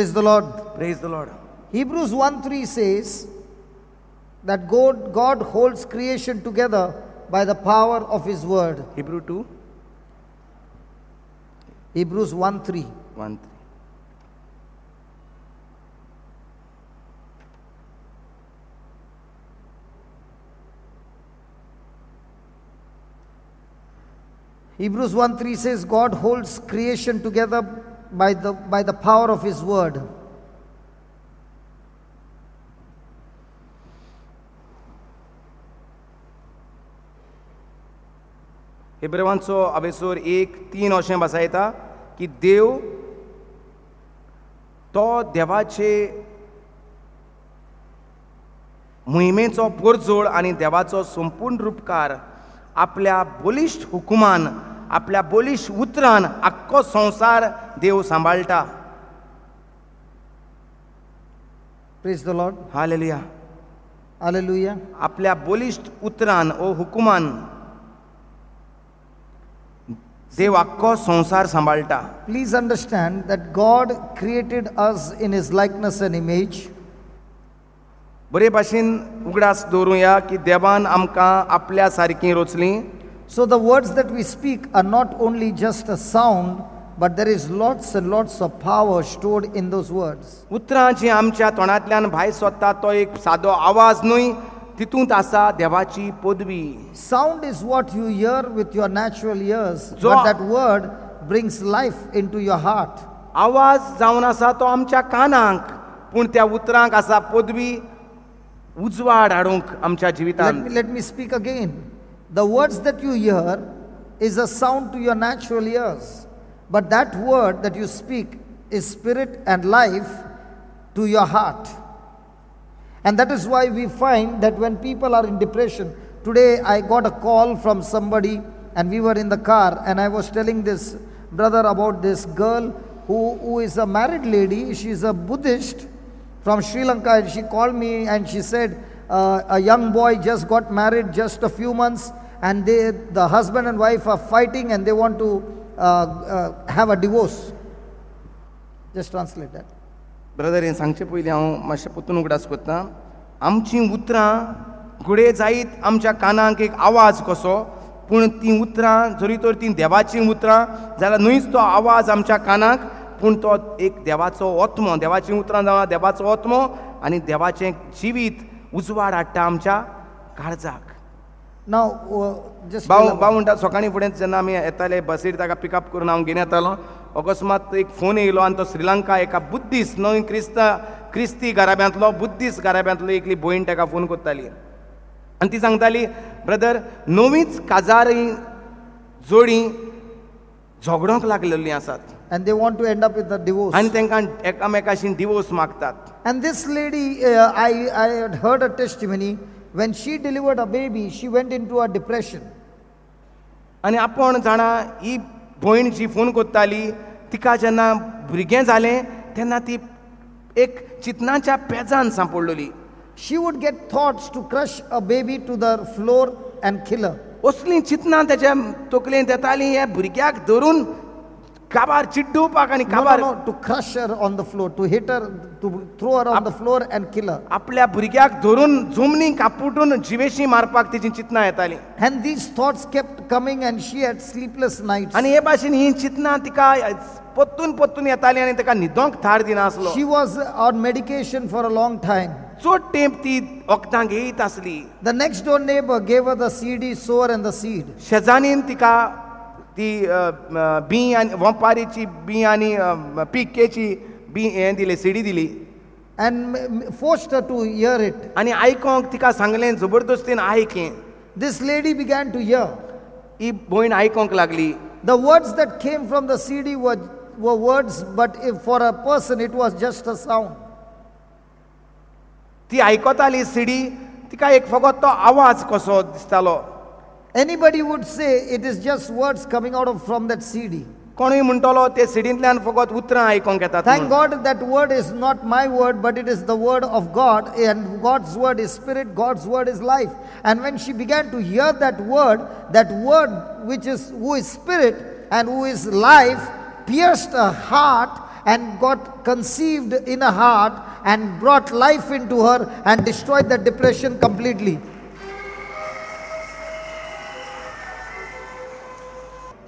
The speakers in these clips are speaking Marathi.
Praise the Lord. Praise the Lord. Hebrews 1 3 says that God, God holds creation together by the power of His word. Hebrew 2. Hebrews 1 3. 1 3. Hebrews 1 3 says God holds creation together by the, by the power of His word. हेब्रेवांचो अवेसूर एक तीन अशें बसयता की देव तो देवाचे मोहिमेचो परजोड आनी देवाचो संपूर्ण रूपकार आपल्या बलिश्ट हुकुमान आपल्या बलिश्ट उतरान आख्खो संवसार देव सांबाळटा Praise the Lord. Hallelujah Hallelujah. आपल्या बलिश्ट उतरान ओ हुकुमान देव आख्खो संवसार सांबाळटा Please understand that God created us in His likeness and image. बरे भाशेन उगडास दवरुया की देवान आमकां आपल्या सारकीं रचलीं So the words that we speak are not only just a sound, but there is lots and lots of power stored in those words. उतरां जीं आमच्या तोंडांतल्यान भायर सरता तो एक सादो आवाज न्हय तितूंत आसा देवाची पदवी Sound is what you hear with your natural ears, Jo- but that word brings life into your heart. आवाज जावन आसा तो आमच्या कानांक पूण त्या उतरांक आसा पदवी उजवाड हाडूंक आमच्या Let जिवितांत me, let me speak again. The words that you hear is a sound to your natural ears, but that word that you speak is spirit and life to your heart. And that is why we find that when people are in depression, today I got a call from somebody and we were in the car and I was telling this brother about this girl who, who is a married lady. She's a Buddhist from Sri Lanka and she called me and she said uh, a young boy just got married just a few months and they, the husband and wife are fighting and they want to uh, uh, have a divorce. Just translate that. Brother हें सांगचे पयलीं हांव मातशें परतून उगडास कोत्ता आमचीं उतरां घुडे जायत आमच्या कानांक एक आवाज कसो पूण तीं उतरां जरी तर तीं देवाचीं उतरां जाल्यार न्हयच तो आवाज आमच्या कानाक पूण तो एक देवाचो ओत्मो देवाचीं उतरां जावन देवाचो ओत्मो आनी देवाचें जिवीत उजवाड हाडटा आमच्या काळजाक Just भाऊ tell भाऊ म्हणटा सकाळीं फुडें जेन्ना आमी येताले बसीर ताका पिकअप करून हांव घेवन येतालो अकस्मात एक फोन येयलो आनी तो श्रीलंका एका बुद्धिस्ट न्हय क्रिस्त क्रिस्ती घराब्यांतलो बुद्धिस्ट घराब्यांतलो एकली भयण ताका फोन करताली आनी ती सांगताली ब्रदर नवीच काजारी जोडी झगडोंक लागलेलीं आसात and they want to end up with a divorce. आनी तांकां एकामेकाशी डिवोर्स मागतात And this lady, uh, I, I had heard a testimony. When she delivered a baby, she went into a depression. आनी आपण जाणा ही भयण जी फोन करताली तिका जेन्ना भुरगें जालें तेन्ना ती एक चितनाच्या पेजान सांपडलेली She would get thoughts to crush a baby to the floor and kill her. असलीं चितनां तेच्या तकलेंत येतालीं हे भुरग्याक धरून no, काबार no, to crush her on the floor, to hit her, to throw her on the floor and kill her. आपल्या भुरग्याक धरून जमनीक आपटून जिवेशी मारपाक तेची चितनां येतालीं And these thoughts kept coming, and she had sleepless nights. आनी हे भाशेन ही चितनां तिका पत्तून पत्तून येतालीं आनी ताका न्हिदोंक थार दिनासलो She was on medication for a long time. चड टेंप ती वखदां घेयत आसली The next door neighbor gave her the CD sower and the seed. शेजानीन तिका ती बी आणि वंपारीची बी आणि पिकेची बी हे दिले सिडी दिली. And forced to hear it आणि ऐकोंक तिका सांगलें जबरदस्तीन आयके this lady began to hear ही भयण ऐकोंक लागली. The words that came from the CD words but if for a person it was just a sound ती आयकताली सिडी तिका एक फकत तो आवाज कसो दिसतालो. Anybody would say it is just words coming out of from that CD. कोणूय म्हणटलो ते सिडींतल्यान फकत उतरां आयकोंक येतात Thank म्हणून. God that word is not my word, but it is the word of God, and God's word is spirit, God's word is life. And when she began to hear that word, that word which is who is spirit and who is life pierced her heart, and got conceived in her heart and brought life into her and destroyed the depression completely.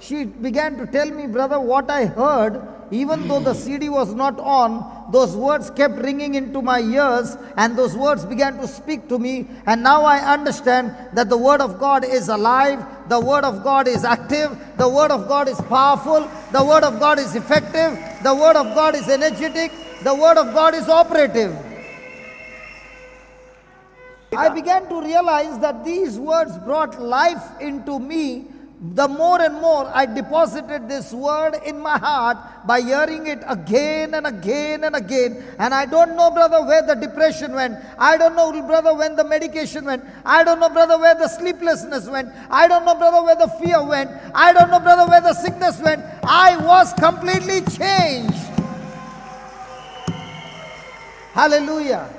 She began to tell me, brother, what I heard, even though the CD was not on, those words kept ringing into my ears, and those words began to speak to me. And now I understand that the Word of God is alive, the Word of God is active, the Word of God is powerful, the Word of God is effective, the Word of God is energetic, the Word of God is operative. I began to realize that these words brought life into me. The more and more I deposited this word in my heart by hearing it again and again and again. And I don't know, brother, where the depression went. I don't know, brother, when the medication went. I don't know, brother, where the sleeplessness went. I don't know, brother, where the fear went. I don't know, brother, where the sickness went. I was completely changed. Hallelujah.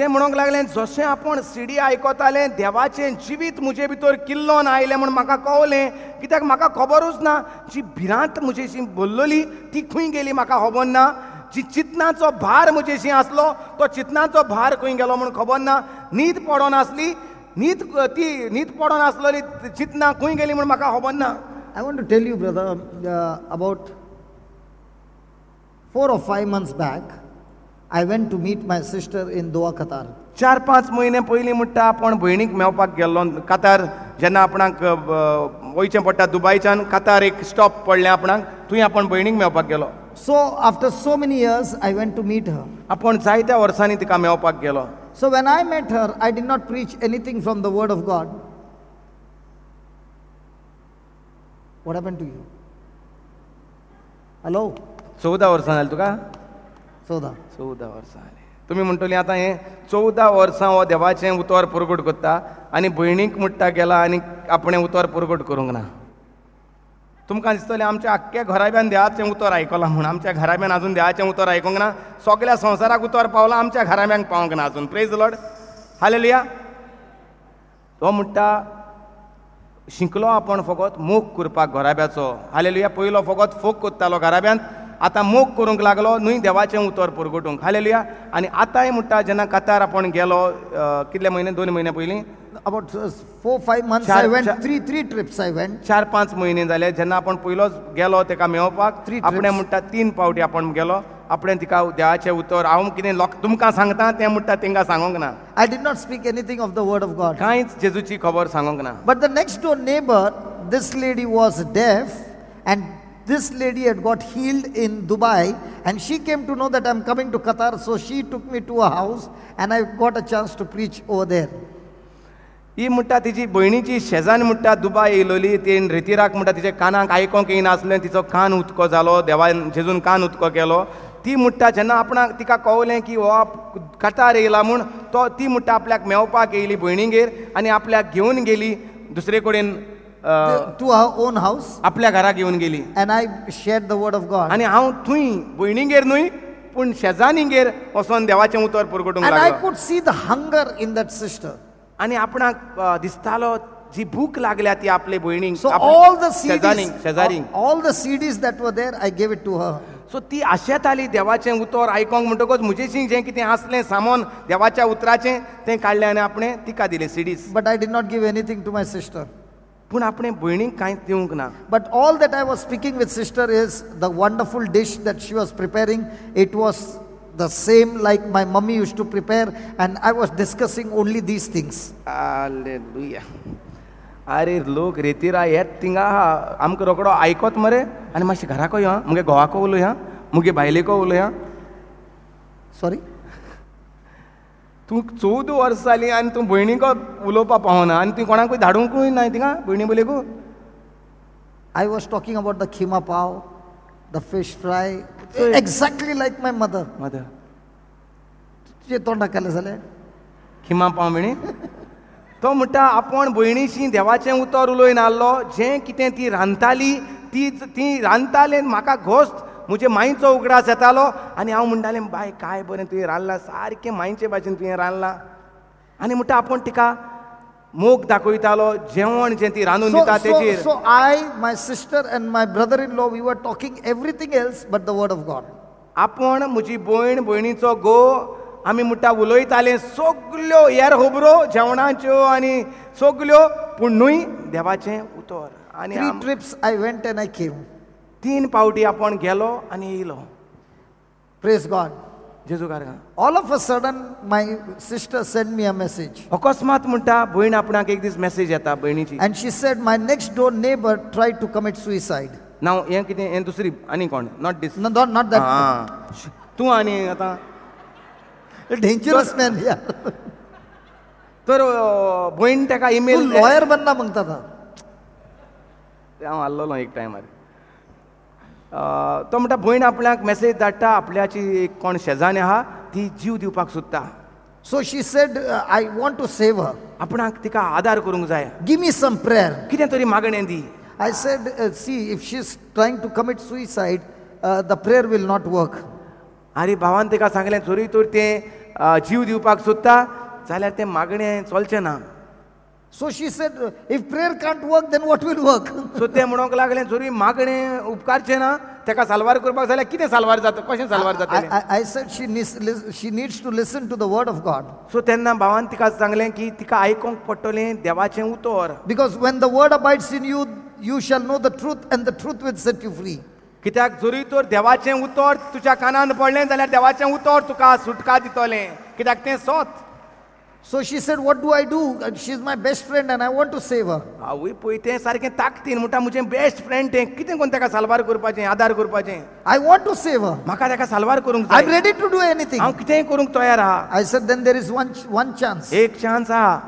ते म्हणूंक लागले जशें आपूण सिडी आयकताले देवाचें जिवीत म्हजे भितर किल्लोन आयलें म्हूण म्हाका कळलें कित्याक म्हाका खबरूच ना. जी भिरांत म्हजेशी भरलोली ती खंय गेली म्हाका खबर ना. जी चितनाचो भार म्हजेशी आसलो तो चितनाचो भार खंय गेलो म्हूण खबर ना. न्हीद पडोन आसली न्हीद ती न्हीद पडोन आसलोली चितना खंय गेली म्हूण म्हाका खबर ना. I want to tell you brother about four or five months back I went to meet my sister in Doha Qatar चार पांच म्हयने पयलीं म्हणटा आपण भयणीक मेळपाक गेल्लो कातार जेन्ना आपणाक वयचें पडटा दुबयच्यान कातार एक स्टॉप पडलें आपणाक थंय आपण भयणीक मेळपाक गेलो so after so many years I went to meet her आपण जायत्या वर्सांनी तिका मेळपाक गेलो so when I met her I did not preach anything from the word of God what happen to you hello चौदा वर्सां जालीं तुका चवदा चवदा वर्सां जालीं तुमी म्हणटली आतां हें चवदा वर्सां हो देवाचें उतर पुरगूट करता आनी भयणीक म्हणटा गेला आनी आपणें उतर पुरगूट करूंक ना. तुमकां दिसतलें आमच्या आख्ख्या घराब्यान देवाचें उतर आयकलां म्हूण. आमच्या घराब्यान अजून देवाचें उतर आयकूंक ना. सगळ्या संवसाराक उतर पावलां आमच्या घराब्यांक पावूंक ना अजून. प्रेज लॉड हालेलुया तो म्हणटा शिकलो आपण फकत मोग करपाक घराब्याचो. हालेलुया पयलो फकत फोग कोत्तालो घराब्यांत आतां मोग करूंक लागलो न्हय देवाचें उतर पुरगटूंक. हालेलुया. आनी आतांय म्हणटा जेन्ना कातार आपण गेलो कितले म्हयने? दोन म्हयने पयलीं? Five months, Char- I went, char- three, three trips I went. चार पांच म्हयने जाले. जेन्ना आपण पयलोच गेलो तेका मेवपाक Three आपणें. म्हणटा तीन पावटी आपण गेलो. आपणें तिका देवाचें उतर. हांव कितें लोक तुमकां सांगता तें म्हणटा तेंकां सांगोंक ना. I did not speak anything of the Word of God. कांयच जेजूची खबर सांगोंक ना. But the next door neighbor, this lady was deaf, and this lady had got healed in Dubai, and she came to know that I'm coming to Qatar, so she took me to a house, and I got a chance to preach over there. ही म्हणटा तिची भयणीची शेजान म्हणटा दुबाय येयलोली ती रितिराक म्हणटा तिच्या कानाक आयकोंक येनासलें तिचो कान उदको जालो देवान जेजून कान उदको केलो ती म्हणटा जेन्ना आपणाक तिका कळलें की हो आप- येयला म्हूण तो ती म्हणटा आपल्याक मेवपाक येयली भयणीगेर आनी आपल्याक घेवन गेली दुसरे कडेन टू आवर ओन हाऊस आपल्या घरा घेऊन गेली. And I share the word of God आणि हा थुई भयणीगेर न्हय पण शेजानीगेर वचून देवाचे उतर परगटून I could see the hunger in that sister आणि आपणाक दिसतालो जी भूक लागल्या ती आपले भयणीक सो ऑल द सीडी शेजारी all the CDs that were there I gave it to her so ती आशेताली देवाचे उतर आयकोंक म्हणटकच म्हजेशी जे कितें आसले सामान देवाच्या उतराचे ते काडले आणि आपणे तिका दिले CDs but I did not give anything to my sister पूण आपणें भयणीक कांयच दिवंक ना But all that I was speaking with sister is the wonderful dish that she was preparing. It was the same like my mummy used to prepare, and I was discussing only these things. Hallelujah अरे लोक रेतीरा येत थिंगा आहा आमकां रोकडो आयकोत मरे आनी मातशें घराको यो आं मुगे घोवाको उलोय आं मुगे बायलेको उलोय आं Sorry? तूं चवदा वर्सां जालीं आनी तूं भयणीको उलोवपाक पावना. आनी तुवें कोणाकूय धाडूंकूय ना थिंगा भयणी बोलेकू was talking about the khima pao, the fish fry, So- exactly like my mother. Mother तुझे तोंडाक केलें जालें खिमा पाव म्हणी तो म्हणटा आपण भयणीशी देवाचें उतर उलोय नासलो जें कितें ती रांदताली ती ती रांदताले म्हाका घोस्त म्हजे माईचो उगडास येतालो आनी हांव म्हणटालें बाय काय बरें तुवें रांदलां सारकें माईचे भाशेन तुवें रांदलां आनी म्हणटा आपूण तिका मोग दाखयतालो जेवण जें ती रांदून दिता तेचेर so I, my sister, and my brother in law, we were talking everything else but the word of God. आपूण म्हजी भयण भयणीचो घो आमी म्हणटा उलयताले सगल्यो हेर खबरो जेवणाच्यो आनी सगल्यो पूण न्हय देवाचें उतर. आनी trips I went and I came. तीन पावटी आपण गेलो आणि येलो प्रेस गॉड जेजू car all of a sudden my sister send me a message अकस्मात म्हणता भयण आपणाक एक दीस मेसेज येता भयणीची and she said my next door neighbour try to commit suicide नाव हे किती हे दुसरी आणि कोण? Not this not not that तू आणि आता. डेंजरस मॅन या तर भयण त्याका ईमेल लॉयर बनना म्हणता हा हल्लो एक टायमार तो म्हणटा भयण आपल्याक मॅसेज धाडटा आपल्याची एक कोण शेजाणी आहा ती जीव दिवपाक सोदता she said, "Uh, I want to save her. आपणाक तिका आदार करूंक जाय Give me some prayer. कितें तरी मागणें दी said, uh, See, if she's trying to commit suicide, uh, the prayer will not work. आरे भावान तिका सांगलें जोरी तर तें जीव दिवपाक सोदता जाल्यार तें मागणें चलचें ना So she said, uh, If prayer can't work, then what will work? So तें म्हणूंक लागलें जोरी मागणें उपकारचें ना तेका साल्वार करपाक जाल्यार कितें साल्वार जाता कशें साल्वार I, जातलें I, I said she needs, she needs to listen to the word of God. So तेन्ना भावान तिका सांगलें की तिका आयकोंक पडटलें देवाचें उतर Because when the word abides in you, you shall know the truth, and the truth will set you free. कित्याक जोरी तर देवाचें उतर तुज्या कानान पडलें जाल्यार देवाचें उतर तुका सुटका दितलें कित्याक तें सोत So she said, What do I do? And She's my best friend, and I want to save her. आवय पळय तें सारकें ताकतीन म्हणटा म्हजें बेस्ट फ्रेंड तें कितें कोन्न ताका साल्वार करपाचें आदार करपाचें I want to save her. म्हाका ताका साल्वार करूंक I'm जाय ready to do anything. हांव कितेंय करूंक तयार आहा I said, Then there is one, one chance. एक चान्स आहा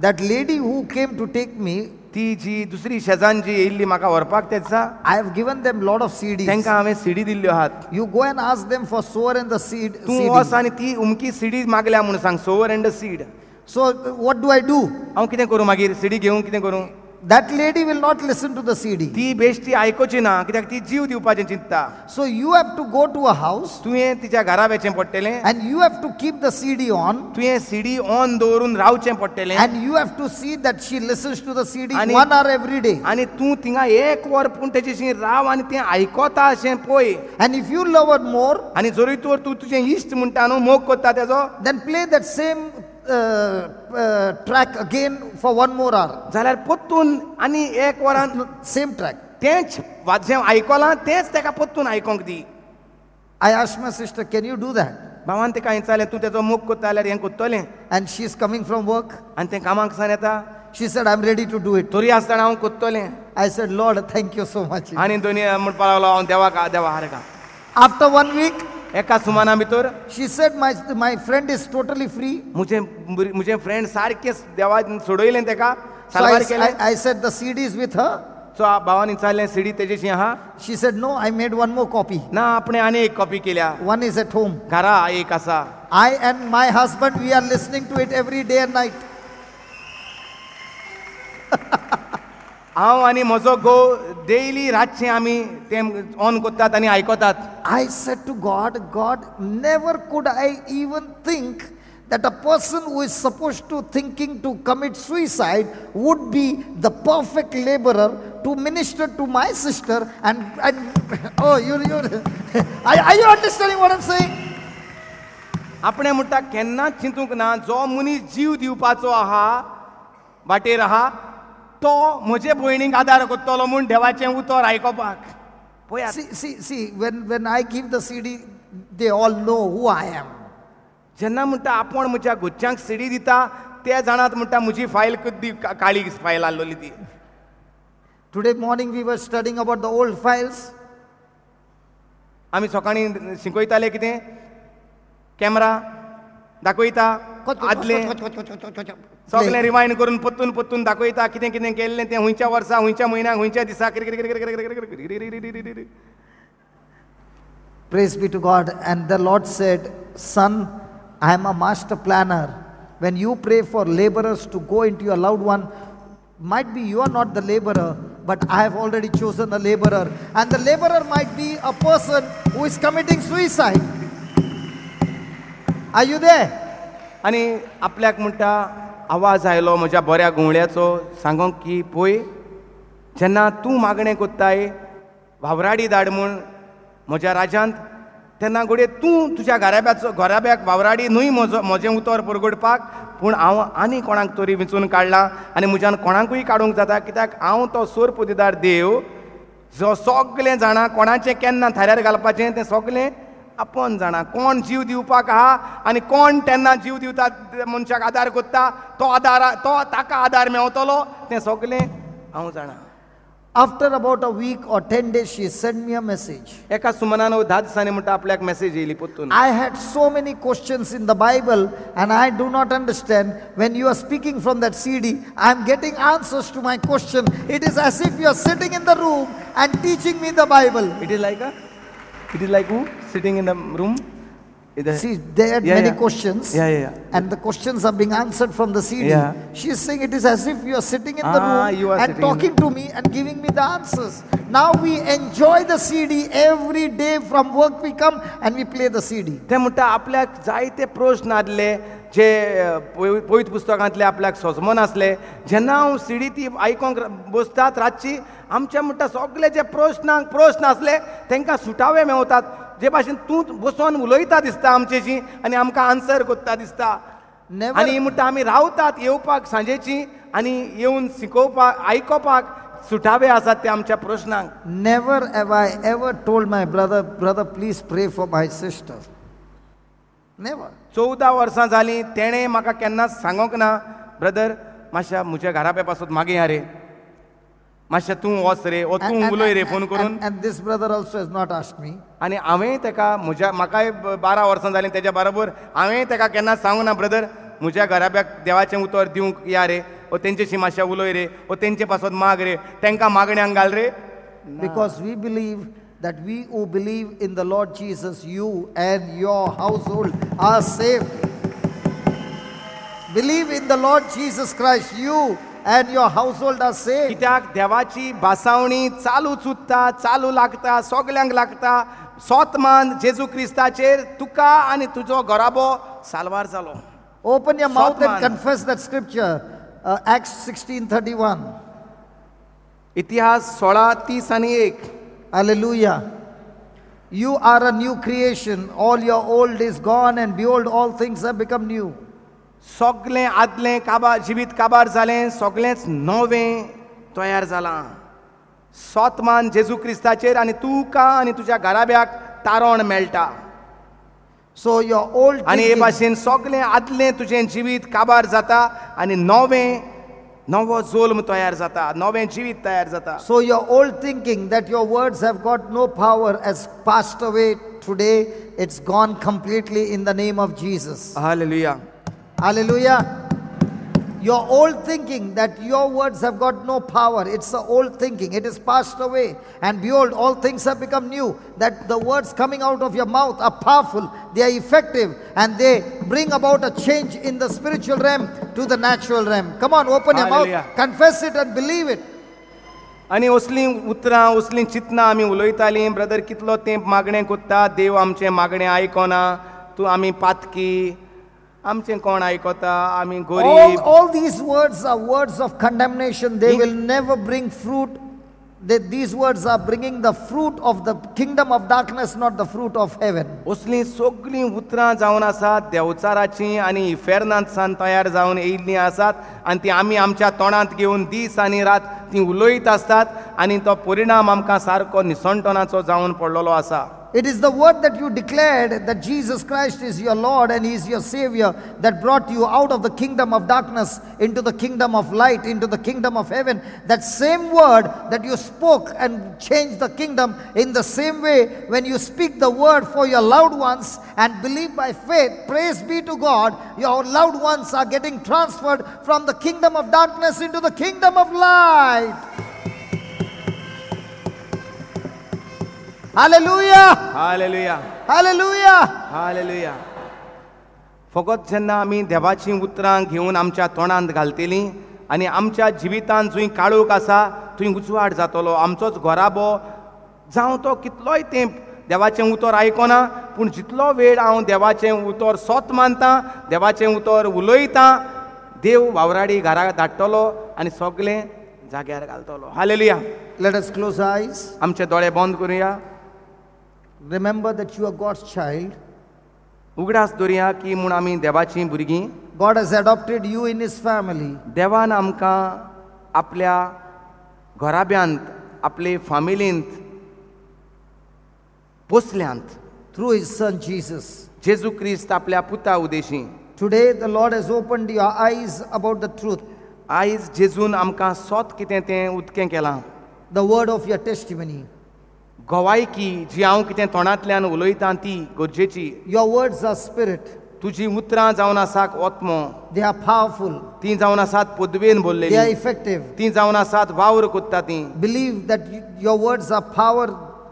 That lady who came to take me, ती जी दुसरी शेजान जी येयल्ली म्हाका व्हरपाक दिसा I have given them lot of CDs. तांकां हांवें सिडी दिल्ल्यो आहात You go and ask them for sower and the seed. तूं CD. वच आनी ती उमकी सिडी मागल्या म्हणून सांग sober and said So uh, what do I do? हांव कितें करूं मागीर सिडी घेवन कितें करूं That lady will not listen to the CD. ती बेश्टी आयकोची ना कित्याक ती जीव दिवपाचें चिंतता So you have to go to a house तुवें तिच्या घरा वेचें पडटलें and you have to keep the CD on तुवें सिडी ऑन दवरून रावचें पडटलें and you have to see that she listens to the CD आणि- one hour every day. आनी तूं थिंगा एक वर पूण तेचेशी राव आनी तें आयकोता अशें पळय And if you love her more, आनी जोरी तूं तूं तुजें इश्ट म्हणटा न्हू मोग कोत्ता तेजो then play that same track again for one more or जाल्यार पोत्तून आनी एक वरान सेम ट्रॅक तेंच जें आयकलां तेंच तेका पोत्तून आयकोंक दी. I ask my sister can you do that भावान तिका विचारलें तूं तेजो मूग कोत्ता जाल्यार हें कोत्तोलें. And she is coming from work आनी तें कामाक सांग येता she said I am ready to do it तोरी आसतना हांव कोत्तोलें. I said Lord thank you so much आनी दोनी म्हणपाक लागलो हांव देवाक देवा हारका आफ्टर वन वीक एका सुमाना भीतर she said my my friend is totally free मुझे मुझे फ्रेंड सारखे देवा सोडले तेका सारवार केले I said the CD is with her so आ बावन इंचले सीडी तेजेशी हा she said no I made one more copy ना आपने आने एक कॉपी केल्या वन इज एट होम घरा एक असा I and my husband we are listening to it every day and night हांव आनी म्हजो घोव डेली रातचे आमी तें ऑन कोत्तात आनी आयकतात I said to God God never could I even think that a person who is suppose to thinking to commit suicide would be the perfect labourer to minister to my sister and and oh your your I I you understanding what say आपणें म्हणटा केन्नाच चिंतूंक ना जो मनीस जीव दिवपाचो आहा वाटेर आहा तो म्हजे भयणीक आदार कोत्तलो म्हूण देवाचें उतर आयकोपाक पळयात See, see, see, when, when I give the CD, they all know who I am. जेन्ना म्हणटा आपूण म्हज्या घोच्यांक सिडी दिता ते जाणात म्हणटा म्हजी फायल कद्दी का- काळी फायल आसलोली ती Today morning we were studying about the old files. आमी सकाळीं शिकयताले कितें कॅमेरा दाखयता आदलें सगळें रिवायंड करून पत्तून पत्तून दाखयता कितें कितें केल्लें तें हुंयच्या वर्सा हुंयच्या म्हयन्याक हुंयच्या दिसा Praise be to God. And the Lord said, Son, I am a master planner. When you pray for laborers to go into your loved one, might be you are not the laborer, but I have already chosen a laborer. And the laborer might be a person who is committing suicide. Are you there? आनी आपल्याक म्हणटा आवाज आयलो म्हज्या बऱ्या घुंवळ्याचो सांगोंक की पळय जेन्ना तूं मागणें कोत्ताय वावराडी धाड म्हूण म्हज्या राज्यांत तेन्ना घोडये तूं तुज्या घराब्याचो घराब्याक वावराडी न्हय म्हजो म्हजें उतर परगडपाक पूण हांव आनी कोणाक तरी विचून काडलां आनी म्हज्यान कोणाकूय काडूंक जाता कित्याक हांव तो सोर पोतीदार देव जो सगळें जाणा कोणाचें केन्ना थाऱ्यार घालपाचें तें सगळें आपण जाणा कोण जीव दिवपाक आहा आनी कोण तेन्ना जीव दिवता मनशाक आदार कोत्ता तो आदार तो ताका आदार मेवतलो तें सगलें हांव जाणा after about a week or ten days she send me a message एका सुमनान धा दिसांनी म्हणटा आपल्याक मेसेज येयली पोत्तून I had so many questions in the Bible and I do not understand when you are speaking from that C D I am getting answers to my question it is as if you are sitting in the room and teaching me the Bible it is like a it is like who sitting in the room See, there are Yeah, many yeah. questions, Yeah, yeah, yeah. and the questions are being answered from the CD. Yeah. She is saying it is as if you are sitting in the Ah, room you are and sitting in talking to me and giving me the answers. Now we enjoy the CD every day from work we come and we play the CD. ते म्हणटा आपल्याक जायते प्रश्न आसले जे पयत पुस्तकांतले आपल्याक सोजमन आसले जेन्ना हांव सिडी ती आयकोंक बसतात रातची आमचे म्हणटा सगळे जे प्रश्नांक प्रश्न आसले तांकां सुटावे मेवतात. जे भाशेन तूं बसोन उलयता दिसता आमचेशी आनी आमकां आन्सर कोत्ता दिसता. आनी म्हणटा आमी रावतात येवपाक सांजेची आनी येवन शिकोवपाक आयकोपाक सुटावे आसात ते आमच्या प्रश्नांक. Never have I ever told my brother, brother, please pray for my sister. Never. चवदा वर्सां जालीं तेणें म्हाका केन्नाच सांगोंक ना. ब्रदर मातशा म्हज्या घरा पासून मागे या रे. मात्शें तूं वच रे वो तूं उलय रे फोन करून this brother also not asked me आनी हांवें ताका म्हज्या म्हाकाय बारा वर्सां जालीं तेज्या बरोबर हांवें ताका केन्ना सांगूं ना ब्रदर म्हज्या घराब्याक देवाचें उतर दिवंक या रे वो तेंच्याशी मातशें उलय रे वो तेंचे पासून माग रे तेंकां मागण्यांक घाल रे because we believe that we who believe in the lord jesus you and your household are saved. Believe in the lord jesus christ you and your household are saved. कित्याक देवाची भासावणी चालूच उरता चालू लागता सगल्यांक लागता सोतमान जेजू क्रिस्ताचेर तुका आनी तुजो घराबो साल्वार जालो Open your mouth and Sotman. confess that scripture. Uh, Acts 16:31. इतिहास सोळा तीस आनी एक Hallelujah. You are a new creation. All your old is gone, and behold, all things have become new. सगलें आदलें काबार जिवीत काबार जालें सगलेंच नवें तयार जालां सतमान जेजू क्रिस्ताचेर आनी तुका आनी तुज्या घराब्याक तारण मेळटा. सो यो ओल्ड आनी हे भाशेन सगलें आदलें तुजें जिवीत काबार जाता आनी नवें नवो जोल्म तयार जाता नवें जिवीत तयार जाता. So your old thinking that your words have got no power has passed away today it's gone completely in the name of Jesus hallelujah लुया Hallelujah. Your old thinking that your words have got no power, it's the old thinking. It is passed away. And behold, all things have become new. That the words coming out of your mouth are powerful, they are effective, and they bring about a change in the spiritual realm to the natural realm. Come on, open your Hallelujah. mouth, confess it, and believe it. आनी असलीं उतरां असलीं चिंतनां आमी उलयतालीं ब्रदर कितलो तेंप मागणें कोत्ता देव आमचें मागणें आयकोना तूं आमी पातकी आमचे कोण ऐकता आम्ही गोरी all these words are words of condemnation they will never bring fruit they these words are bringing the fruit of the kingdom of darkness not the fruit of heaven असली सगळी उतरां जावन आसात देवचाराची आणि इफेर्नांतसान तयार जावन येयल्ली आसात आणि ती आम्ही आमच्या तोंडात घेऊन दीस आणि रात ती उलयत असतात. आणि तो परिणाम आमकां सारको निसणटोनाचो जावन पडलेलो आसा It is the word that you declared that Jesus Christ is your Lord and He is your Savior that brought you out of the kingdom of darkness into the kingdom of light, into the kingdom of heaven. That same word that you spoke and changed the kingdom in the same way when you speak the word for your loved ones and believe by faith, praise be to God, your loved ones are getting transferred from the kingdom of darkness into the kingdom of light. फकत जेन्ना आमी देवाचीं उतरां घेवन आमच्या तोंडांत घालतलीं आनी आमच्या जिवितांत जंय काळोख आसा थंय उजवाड जातलो. आमचोच घोराबो जावं तो कितलोय तेंप देवाचें उतर आयकोना पूण जितलो वेळ हांव देवाचें उतर सोत मानतां देवाचें उतर उलयतां देव वावराडी घरा धाडटलो आनी सगळें जाग्यार घालतलो. Hallelujah us close our eyes. आमचे दोळे बंद करुया. Remember that you are God's child. उगडास दोरिया की म्हूण आमी देवाची भुरगीं God has adopted you in his family देवान आमकां आपल्या घराब्यांत आपले फॅमिलींत पोसल्यांत थ्रू हिज सन जीसस जेजू क्रिस्त आपल्या पुता Udeshi today the Lord has open your eyes about the truth eyes जेजून आमकां सोत कितें तें उदकें केलां the word of your testimony गोवायकी जी हांव कितें तोंडांतल्यान उलयतां ती गरजेची Your words are spirit, तुजी उतरां जावन आसात ओत्मो. They are powerful, ती जावन आसात पदवेन they are बोललेली effective. ती जावन आसात वावर कोत्ता ती. Believe that you- your words are power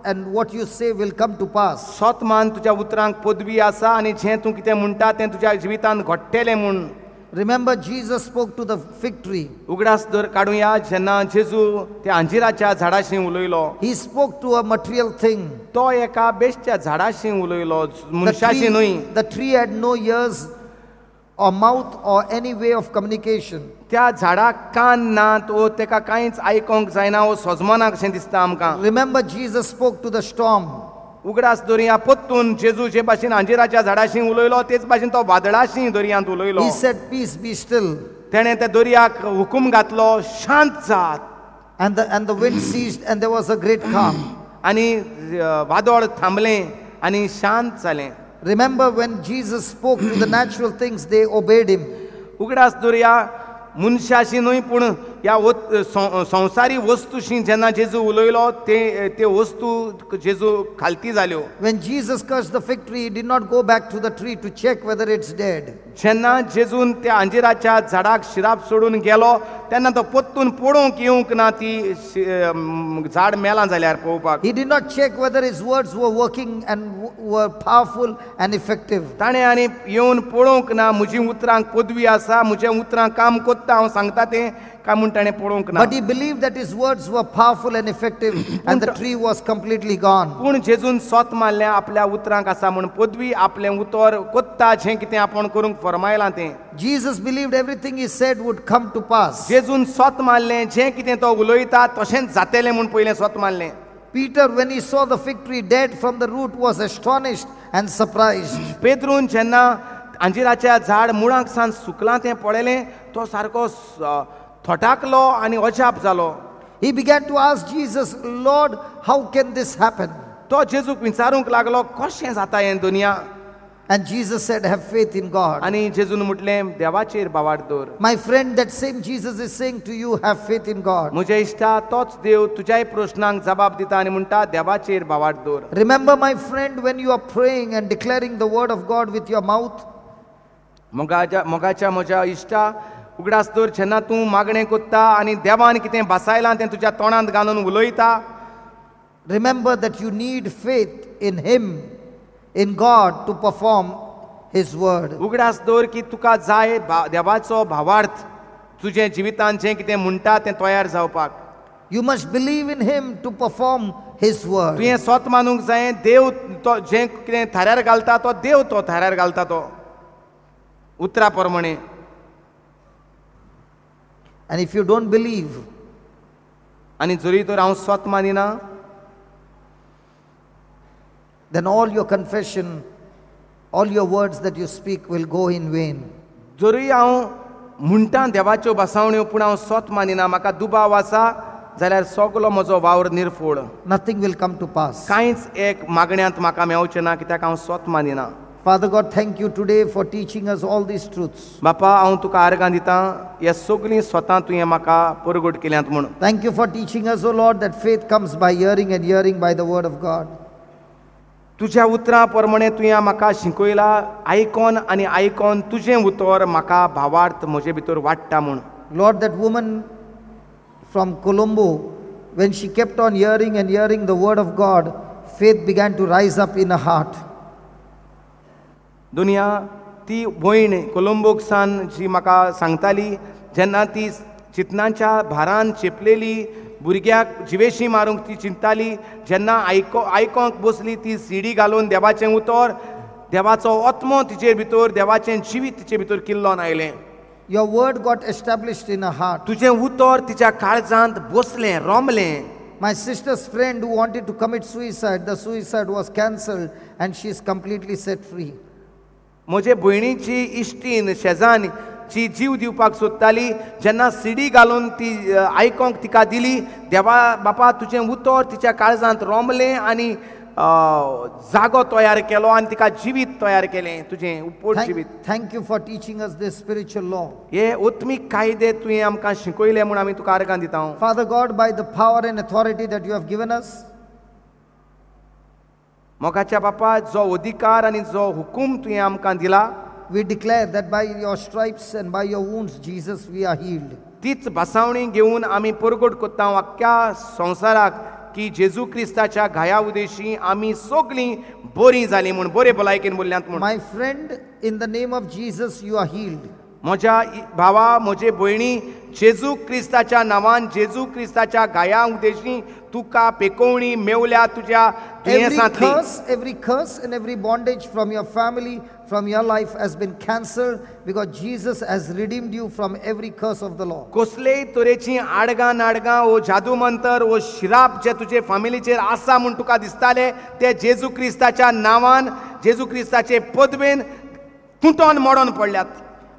and what you say will come to pass. सोत मान तुज्या उतरांक पदवी आसा आनी जें तूं कितें म्हणटा तें तुज्या जिवितांत घडटलें म्हूण. Remember, Jesus spoke to the fig tree. उगडास दर काडुया जेन्ना जेजू त्या अंजिराच्या झाडाशी उलयलो He spoke to a material thing. तो एका बेश्टच्या झाडाशी उलयलो The मनशाशी न्हय tree, the tree had no ears or mouth or any way of communication. त्या झाडाक कान नात ओ तेका कांयच आयकोंक जायना ओ सोजमना कशें दिसता आमकां Remember, Jesus spoke to the storm. उगडास दर्या पोत्तून जेजूचे भाशेन अंजिराच्या झाडाशी उलयलो तेच भाशेन तो वादळाशी दर्यांत उलयलो. सेट पीस बिस्टल तेणे त्या दर्याक हुकूम घातलो शांत जात. And and the wind ceased and there was a great calm आणि वादळ थांबले आणि शांत झाले. Remember when Jesus spoke to the natural things they obeyed him उगडास दर्या मनशाशी न्हय पूण ह्या संवसारी वस्तूशी जेन्ना जेजू उलयलो ते ते वस्तू जेजू खालती जाल्यो when Jesus cursed the fig tree did not go back to the tree to check whether it's dead जेन्ना जेजून त्या आंजिराच्या झाडाक शिराप सोडून गेलो तेन्ना तो पोत्तून पडूंक येवंक ना ती झाड मेलां जाल्यार पळोवपाक. He did not check whether his words were working and were powerful and effective ताणें आनी येवन पळोवंक ना म्हजी उतरांक पदवी आसा म्हज्या उतरांक काम कोत कोत्ता हांव सांगता तें काय म्हूण ताणें पळोवंक ना But he believed that his words were powerful and effective, and the tree was completely gone. पूण जेजून सोत मारल्या आपल्या उतरांक आसा म्हूण पदवी आपलें उतर कोत्ता जें कितें आपूण करूंक फरमायलां तें Jesus believed everything he said would come to pass. जेजून सोत मारलें जें कितें तो उलयता तशेंच जातलें म्हूण पयलें सोत मारलें Peter, when he saw the fig tree dead from the root, was astonished and surprised. पेद्रून जेन्ना अंजिराच्या झाड मुळांक सावन सुकलां तें पळयलें तो सारको थोटाकलो आनी अजाप जालो He began to ask Jesus, Lord, how can this happen? तो जेजूक विचारूंक लागलो कशें जाता हें दुनिया And Jesus said, Have faith in God. आनी जेजून म्हटलें देवाचेर बावाड दवर My friend, that same Jesus is saying to you, Have faith in God. म्हज्या इश्टा तोच देव तुज्याय प्रश्नांक जबाब दिता आनी म्हणटा देवाचेर बावाड दवर Remember, my friend, when you are praying and declaring the word of God with your mouth, मोगाच्या मोगाच्या म्हज्या इश्टा उगडास दवर जेन्ना तूं मागणें कोत्ता आनी देवान कितें बसायलां तें तुज्या तोंडांत घालून उलयता. Remember that you need faith in Him, in God, to perform His word. उगडास दवर की तुका जाय देवाचो भावार्थ. तुजें जिवितांत जें कितें म्हणटा तें तयार जावपाक. You must believe in Him to perform His word. तुवें स्वत मानूंक जाय देव तो जें कितें थाऱ्यार घालता तो देव तो थाऱ्यार घालता तो. उतरा प्रमाणे And if you don't believe, आनी जरी तर हांव स्वत मानिना. then all your confession, all your words that you speak will go in vain. जरी हांव म्हणटा देवाच्यो बसावण्यो पूण हांव स्वत मानिना. म्हाका दुबाव आसा जाल्यार सगलो म्हजो वावर निर्फोळ Nothing will come to pass. कांयच एक मागण्यांत म्हाका मेळचें ना कित्याक हांव स्वत मानिना. Father God, thank you today for teaching us all these truths. बापा हांव तुका आर्गां दितां ह्या सगलीं स्वता तुवें म्हाका परगट केल्यांत म्हूण Thank you for teaching us, O Lord, that faith comes by hearing and hearing by the word of God. तुज्या उतरां प्रमाणे तुवें म्हाका शिकयलां आयकोन आनी आयकोन तुजें उतर म्हाका भावार्थ म्हजे भितर वाडटा म्हूण Lord, that woman from Colombo, when she kept on hearing and hearing the word of God, faith began to rise up in her heart. दुनिया ती भयण कोलंबोक सान जी म्हाका सांगताली जेन्ना ती चितनाच्या भारान चेपलेली भुरग्याक जिवेशी मारूंक ती चिंताली जेन्ना आयको आयकोंक बसली ती सिडी घालून देवाचें उतर देवाचो ओत्मो तिचे भितर देवाचें जिवीत तिचे भितर किल्लोन आयलें Your word got established in her heart. तुजें उतर तिच्या काळजांत बसलें रोमलें My sister's friend who wanted to commit suicide, the suicide was cancelled and she is completely set free. म्हजे भयणीची इश्टीन शेजान जी जीव दिवपाक सोदताली जेन्ना सिडी घालून ती आयकोंक तिका दिली देवा बापा तुजें उतर तिच्या काळजांत रोमलें आनी जागो तयार केलो आनी तिका जिवीत तयार केलें तुजें उपोट जिवीत you for teaching us this spiritual law. हे ओत्मीक कायदे तुवें आमकां शिकयले म्हूण आमी तुका आर्गां दिता हांव Father God, by the power and authority that you have given us, मोगाच्या बापा जो अधिकार आनी जो हुकूम तुवें आमकां दिला we declare that by your stripes and by your wounds, Jesus, we are healed. तीच भासावणी घेवन आमी परगट कोत्ता अख्ख्या संवसाराक की जेजू क्रिस्ताच्या घाया उदेशी आमी सगळीं बरीं जालीं म्हूण बरे भलायकेन बोल्ल्यांत म्हूण My friend, in the name of Jesus, you are healed. म्हज्या इ- भावा म्हजे भयणी जेजू क्रिस्ताच्या नांवान जेजू क्रिस्ताच्या घाया उदेशी तुका पिकवणी मेवल्या तुझ्या every curse in every bondage from your family from your life has been cancel because Jesus has redeemed you from every curse of the law कसलेय तरेची आडगां नाडगां वो जादू मंतर वो शिराप जे तुझे फॅमिलीचेर आसा म्हूण तुका दिसताले ते जेजू क्रिस्ताच्या नांवान जेजू क्रिस्ताचे पदवेन तुटोन मोडोन पडल्यात.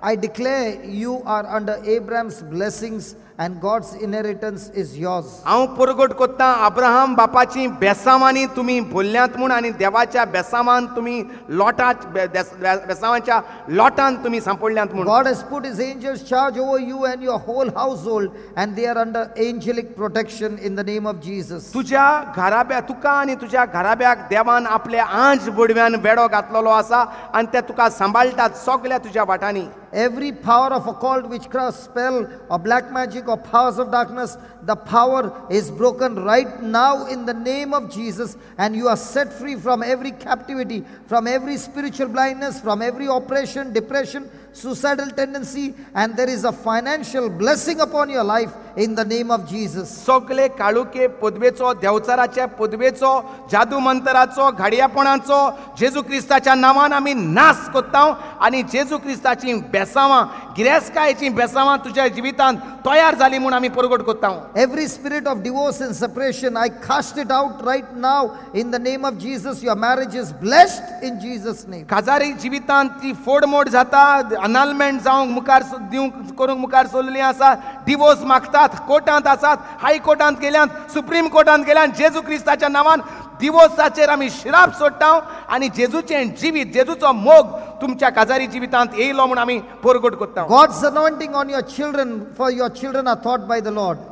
I declare you are under Abram's blessings and God's inheritance is yours. हांव परगट कोत्ता अब्राहम बापाची बेसांवांनी तुमी भरल्यांत म्हूण आनी देवाच्या बेसांवान तुमी लोटात बे- देस- बे- बेसांवाच्या लोटान तुमी सांपडल्यांत म्हूण God has put his angels charge over you and your whole household and they are under angelic protection in the name of Jesus. तुज्या घराब्या तुका आनी तुज्या घराब्याक देवान आपले आंज बडव्यान वेडो घातलेलो आसा आनी ते तुका सांबाळटात सगळ्या तुज्या वाटांनी Every power of occult, witchcraft, spell, or black magic, or powers of darkness, the power is broken right now in the name of Jesus, and you are set free from every captivity, from every spiritual blindness, from every oppression, depression, suicidal tendency, and there is a financial blessing upon your life in the name of Jesus. सगळे काळुके पदवेचो देवचाराच्या पदवेचो जादू मंतराचो घाडयापणाचो जेजू क्रिस्ताच्या नांवान आमी नाश कोत्ता आनी जेजू क्रिस्ताची बेसांवां गिरेस्कायची बेसांवां तुज्या जिवितांत तयार जाली म्हूण आमी परगट कोत्ता Every spirit of divorce and separation, I cast it out right now in the name of Jesus. Your marriage is blessed in Jesus' name. काजारी जिवितांत ती फोडमोड जाता अनालमेंट जावंक मुखार दिवंक करूंक मुखार सरलेली आसा डिवोर्स मागतात कोर्टांत आसात हायकोर्टांत गेल्यात सुप्रीम कोर्टांत गेल्यात जेजू क्रिस्ताच्या नांवान डिवोर्साचेर आमी शिराप सोडटा आनी जेजूचें जिवीत जेजूचो मोग तुमच्या काजारी जिवितांत येयलो म्हूण आमी परगट करता God's anointing on your children for your children are taught by the Lord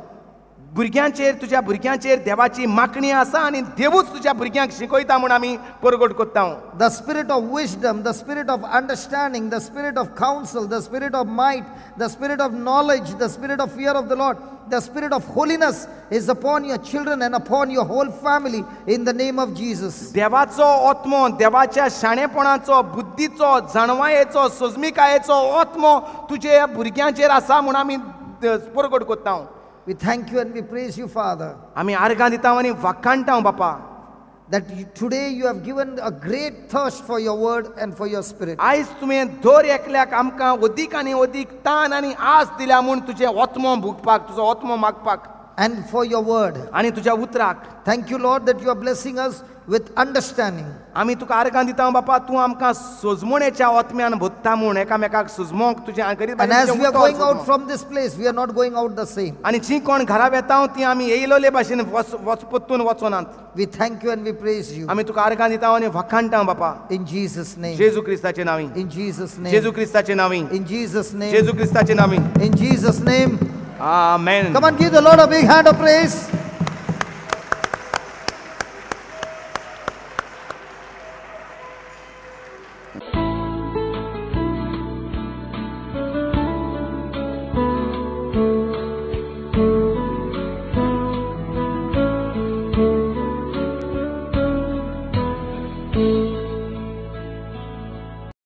भुरग्यांचेर तुज्या भुरग्यांचेर देवाची मागणी आसा आनी देवूच तुज्या भुरग्यांक शिकयता म्हूण आमी परगट कोत्ता. The spirit of wisdom the spirit of understanding the spirit of counsel the spirit of might the spirit of knowledge the spirit of fear of the Lord the spirit of holiness is upon your children and upon your whole family in the name of Jesus देवाचो ओत्मो देवाच्या शाणेपणाचो बुद्धीचो जाणवायेचो सोजमिकायेचो ओत्मो तुजे भुरग्यांचेर आसा म्हूण आमी परगट कोत्ता. हांव We thank you and we praise you, Father, आमी आर्गां दिता आनी वाखाणटा बापा that you, today you have given a great thirst for your word and for your spirit. आयज तुवें दर एकल्याक आमकां अदीक आनी अदीक ताण आनी आस दिल्या म्हूण तुजें ओत्मो भुगपाक तुजो ओत्मो मागपाक And for your word. आनी तुज्या उतराक Thank you, Lord, that you are blessing us with understanding आम्ही तुका आर्गां दिता बापा तूं आमकां सोजमोण्याच्या ओतम्यान भोत्ता म्हूण एकामेकाक सोजमोंक तुजे out from this place we are not going out the same आनी जी कोण घरा येता ती आमी येयलोले भाशेन वच वचपत्तून वचोनात we thank you and we praise you आमी तुका आर्गां दिता आनी वखाणटा बापा इन जीजस नेम जेजू क्रिस्ताचे नावी इन जीजस नेम जेजू क्रिस्ताचे नावी इन जीजस नेम जेजू क्रिस्ताचे नावी in Jesus name amen come on give the Lord a big hand of praise